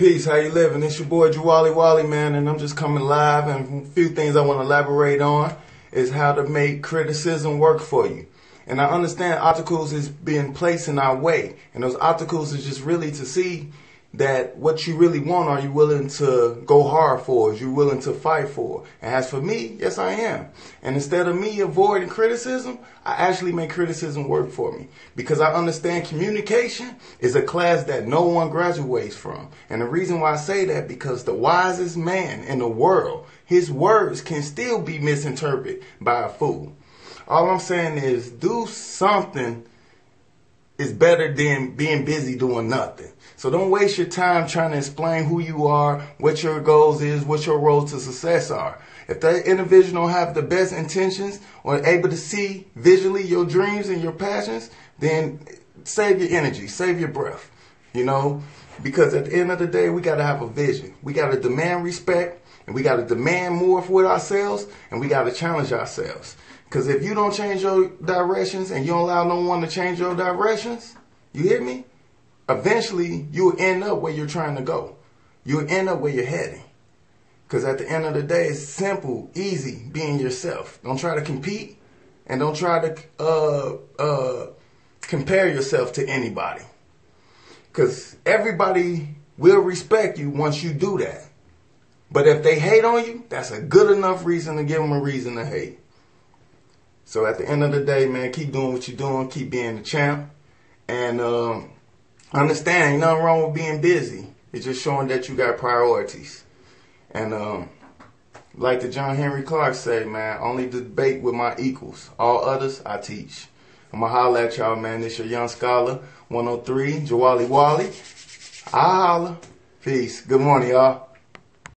Peace, how you living? It's your boy Jwali Wali, man, and I'm just coming live. And a few things I want to elaborate on is how to make criticism work for you. And I understand obstacles is being placed in our way, and those obstacles is just really to see that what you really want are you willing to go hard for? Is you willing to fight for? And as for me, yes, I am. And instead of me avoiding criticism, I actually make criticism work for me because I understand communication is a class that no one graduates from. And the reason why I say that because the wisest man in the world, his words can still be misinterpreted by a fool. All I'm saying is do something is better than being busy doing nothing. So don't waste your time trying to explain who you are, what your goals is, what your road to success are. If that individual don't have the best intentions or able to see visually your dreams and your passions, then save your energy, save your breath. You know, because at the end of the day, we got to have a vision. We got to demand respect and we got to demand more for ourselves and we got to challenge ourselves. Because if you don't change your directions and you don't allow no one to change your directions, you hear me? Eventually, you'll end up where you're trying to go. You'll end up where you're heading. Because at the end of the day, it's simple, easy being yourself. Don't try to compete and don't try to uh, uh, compare yourself to anybody. Because everybody will respect you once you do that. But if they hate on you, that's a good enough reason to give them a reason to hate. So at the end of the day, man, keep doing what you're doing, keep being the champ, and um, understand ain't nothing wrong with being busy. It's just showing that you got priorities. And um, like the John Henrik Clarke say, man, only debate with my equals. All others I teach. I'ma holla at y'all, man. This your young scholar, 103, Jwali Wali. I holla. Peace. Good morning, y'all.